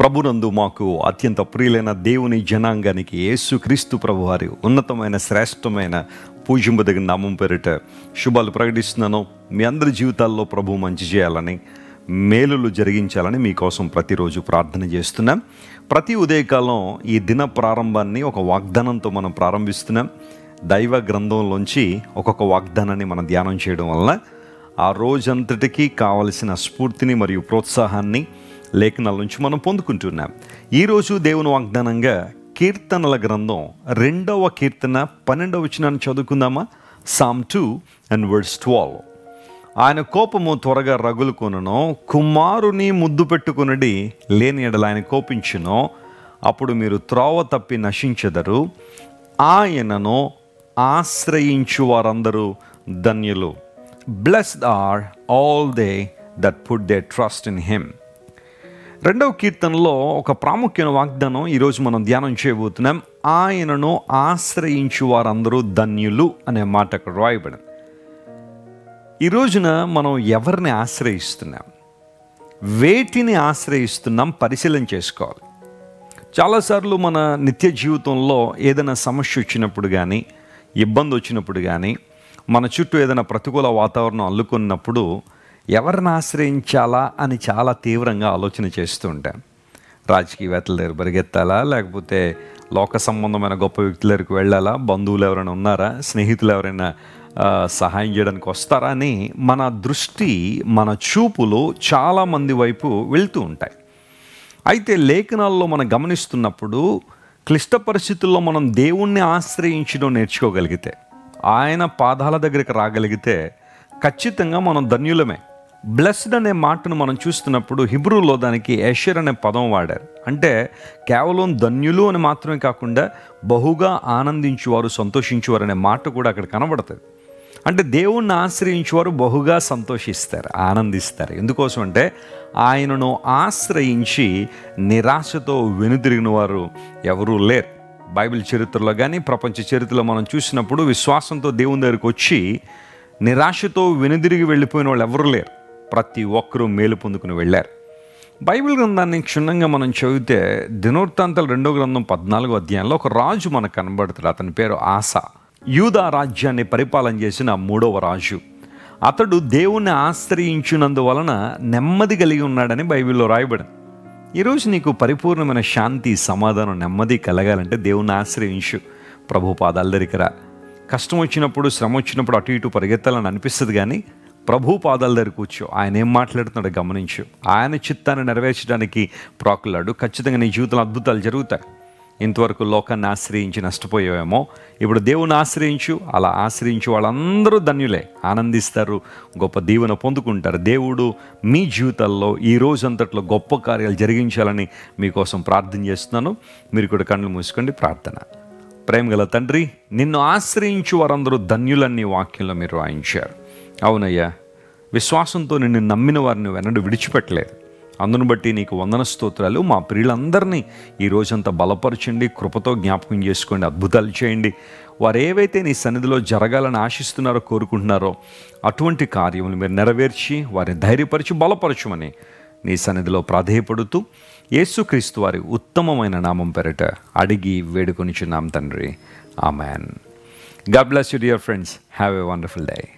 ప్రభునందు మాకు అత్యంత ప్రియులైన దేవుని జనాంగానికి యేసుక్రీస్తు ప్రభువారి ఉన్నతమైన శ్రేష్టమైన పూజింపదగిన నామం పేరిట శుభాలు ప్రకటిస్తున్నాను. మీ అందరి జీవితాల్లో ప్రభు మంచి చేయాలని మేలులు జరిగించాలని మీకోసం ప్రతిరోజు ప్రార్థన చేస్తున్నాం. ప్రతి ఉదయకాలం ఈ దిన ప్రారంభాన్ని ఒక వాగ్దానంతో మనం ప్రారంభిస్తున్నాం. దైవ గ్రంథంలోంచి ఒక్కొక్క వాగ్దానాన్ని మనం ధ్యానం చేయడం వలన ఆ రోజంతటికి కావలసిన స్ఫూర్తిని మరియు ప్రోత్సాహాన్ని లేఖనాల నుంచి మనం పొందుకుంటున్నాం. ఈరోజు దేవుని వాగ్దానంగా కీర్తనల గ్రంథం రెండవ కీర్తన పన్నెండవ వచనాన్ని చదువుకుందామా? Psalm two and words twelve ఆయన కోపము త్వరగా రగులుకొనను కుమారుని ముద్దు పెట్టుకునడి లేని ఎడల ఆయన కోపించును అప్పుడు మీరు త్రోవ తప్పి నశించెదరు ఆయనను ఆశ్రయించు వారందరూ ధన్యులు. Blessed are all they that put they trust in him రెండవ కీర్తనలో ఒక ప్రాముఖ్యమైన వాగ్దానం ఈరోజు మనం ధ్యానం చేయబోతున్నాం. ఆయనను ఆశ్రయించు వారందరూ ధన్యులు అనే మాట అక్కడ రాయబడింది. ఈ రోజున మనం ఎవరిని ఆశ్రయిస్తున్నాం? వేటిని ఆశ్రయిస్తున్నాం? పరిశీలన చేసుకోవాలి. చాలాసార్లు మన నిత్య జీవితంలో ఏదైనా సమస్య వచ్చినప్పుడు కానీ ఇబ్బంది వచ్చినప్పుడు కానీ మన చుట్టూ ఏదైనా ప్రతికూల వాతావరణం అల్లుకున్నప్పుడు ఎవరిని ఆశ్రయించాలా అని చాలా తీవ్రంగా ఆలోచన చేస్తూ ఉంటాం. రాజకీయవేత్తల దగ్గర పరిగెత్తాలా లేకపోతే లోక సంబంధమైన గొప్ప వ్యక్తుల దగ్గరికి వెళ్ళాలా బంధువులు ఎవరైనా ఉన్నారా స్నేహితులు ఎవరైనా సహాయం చేయడానికి వస్తారా అని మన దృష్టి మన చూపులు చాలామంది వైపు వెళ్తూ ఉంటాయి. అయితే లేఖనాల్లో మనం గమనిస్తున్నప్పుడు క్లిష్ట పరిస్థితుల్లో మనం దేవుణ్ణి ఆశ్రయించడం నేర్చుకోగలిగితే ఆయన పాదాల దగ్గరికి రాగలిగితే ఖచ్చితంగా మనం ధన్యులమే. బ్లెస్డ్ అనే మాటను మనం చూస్తున్నప్పుడు హిబ్రూలో దానికి ఎషర్ అనే పదం వాడారు. అంటే కేవలం ధన్యులు అని మాత్రమే కాకుండా బహుగా ఆనందించువారు సంతోషించువారు అనే మాట కూడా అక్కడ కనబడుతుంది. అంటే దేవుణ్ణి ఆశ్రయించేవారు బహుగా సంతోషిస్తారు ఆనందిస్తారు. ఎందుకోసం అంటే ఆయనను ఆశ్రయించి నిరాశతో వెనుదిరిగిన వారు ఎవరూ లేరు. బైబిల్ చరిత్రలో కానీ ప్రపంచ చరిత్రలో మనం చూసినప్పుడు విశ్వాసంతో దేవుని దగ్గరికి వచ్చి నిరాశతో వెనుదిరిగి వెళ్ళిపోయిన వాళ్ళు ఎవరు లేరు. ప్రతి ఒక్కరూ మేలు పొందుకుని వెళ్ళారు. బైబిల్ గ్రంథాన్ని క్షుణ్ణంగా మనం చదివితే దినోత్తాంతాలు రెండో గ్రంథం పద్నాలుగో అధ్యాయంలో ఒక రాజు మనకు కనబడుతుంది అతని పేరు ఆశ యూదా రాజ్యాన్ని పరిపాలన చేసిన మూడవ రాజు. అతడు దేవుణ్ణి ఆశ్రయించినందువలన నెమ్మది కలిగి ఉన్నాడని బైబిల్లో రాయబడింది. ఈరోజు నీకు పరిపూర్ణమైన శాంతి సమాధానం నెమ్మది కలగాలంటే దేవుణ్ణి ఆశ్రయించు. ప్రభు పాదాల దగ్గర రా. కష్టం వచ్చినప్పుడు శ్రమ వచ్చినప్పుడు అటు ఇటు పరిగెత్తాలని అనిపిస్తుంది కానీ ప్రభు పాదాల దగ్గర కూర్చో. ఆయన ఏం మాట్లాడుతున్నాడో గమనించు. ఆయన చిత్తాన్ని నెరవేర్చడానికి ప్రాకులాడు. ఖచ్చితంగా నీ జీవితంలో అద్భుతాలు జరుగుతాయి. ఇంతవరకు లోకాన్ని ఆశ్రయించి నష్టపోయావేమో. ఇప్పుడు దేవుని ఆశ్రయించు. అలా ఆశ్రయించు వాళ్ళందరూ ధన్యులే. ఆనందిస్తారు. గొప్ప దీవెన పొందుకుంటారు. దేవుడు మీ జీవితాల్లో ఈ రోజంతట్లో గొప్ప కార్యాలు జరిగించాలని మీకోసం ప్రార్థన చేస్తున్నాను. మీరు కూడా కళ్ళు మూసుకోండి. ప్రార్థన. ప్రేమగల తండ్రి నిన్ను ఆశ్రయించు వారందరూ ధన్యులన్నీ వాక్యంలో మీరు వాయించారు అవునయ్యా. విశ్వాసంతో నిన్ను నమ్మిన వారిని వెనడు విడిచిపెట్టలేదు. అందును బట్టి నీకు వందన స్తోత్రాలు. మా ప్రియులందరినీ ఈ రోజంతా బలపరచండి కృపతో జ్ఞాపకం చేసుకోండి అద్భుతాలు చేయండి. వారు ఏవైతే నీ సన్నిధిలో జరగాలని ఆశిస్తున్నారో కోరుకుంటున్నారో అటువంటి కార్యములు మీరు నెరవేర్చి వారిని ధైర్యపరిచి బలపరచమని నీ సన్నిధిలో ప్రాధేయపడుతూ యేసుక్రీస్తు వారి ఉత్తమమైన నామం పెరట అడిగి వేడుకొనిచున్నాం తండ్రి. Amen. God bless you dear friends. Have a wonderful day.